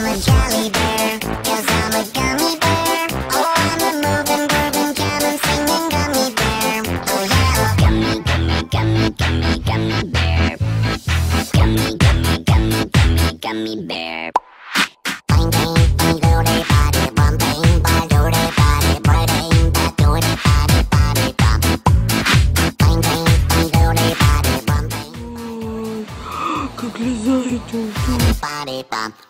gummy bear. Как лизает, Body bump.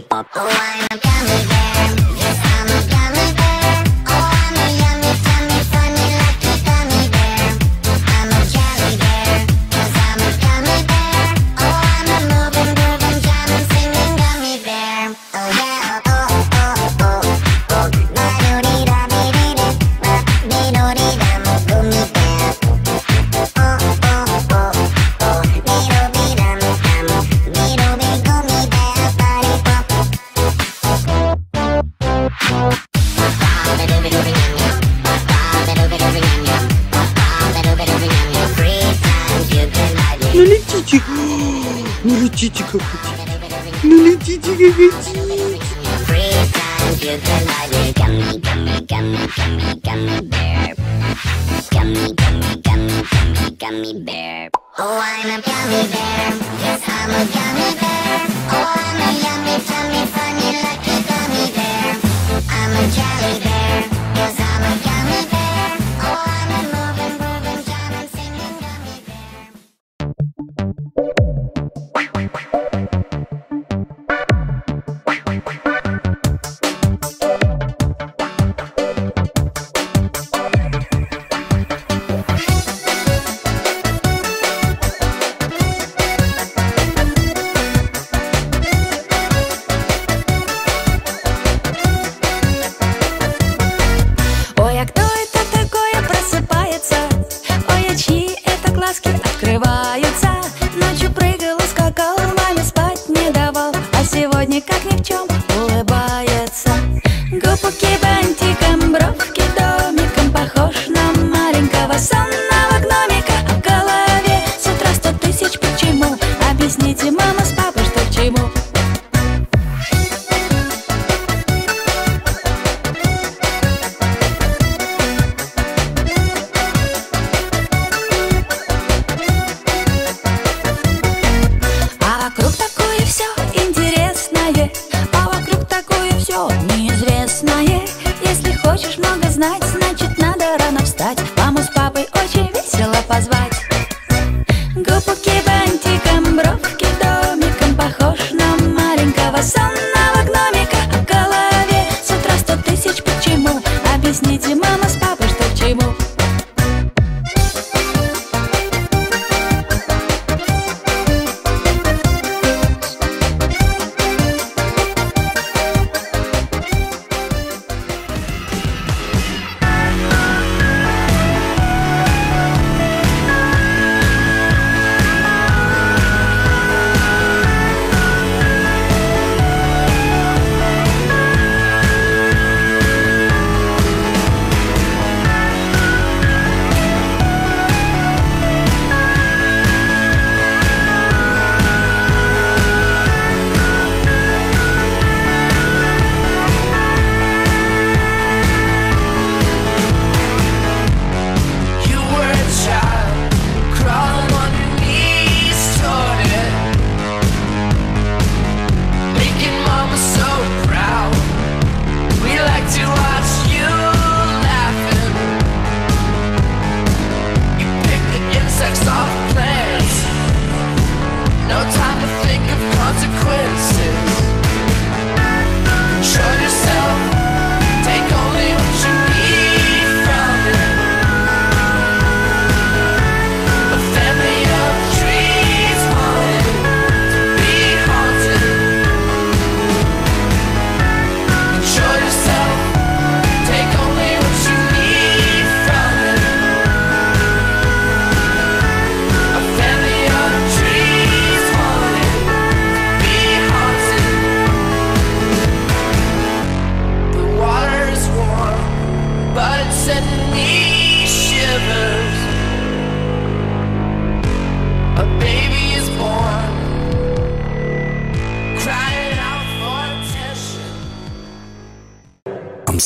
Pop Oh, I'm Chichiko Gummy bear. Oh, I'm a gummy bear. Yes, I'm a gummy bear. Oh, I'm a yummy, lucky gummy bear. I'm a jelly bear. как ни в чем улыбается. Губки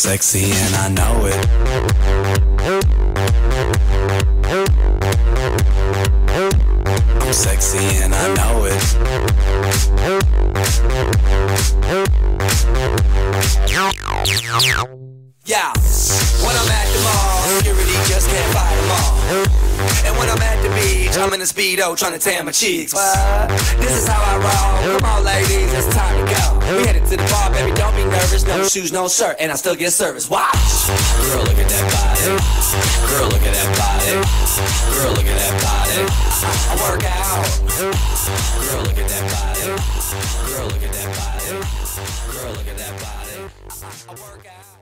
Sexy and I know it. I'm sexy and I know it. Yeah, when I'm at the mall, security just can't fight them all. I'm in a speedo trying to tan my cheeks. What? This is how I roll. Come on, ladies, it's time to go. We headed to the bar, baby, don't be nervous. No shoes, no shirt, and I still get service. Watch. Girl, look at that body. Girl, look at that body. Girl, look at that body. I work out. Girl, look at that body. Girl, look at that body. Girl, look at that body. I work out.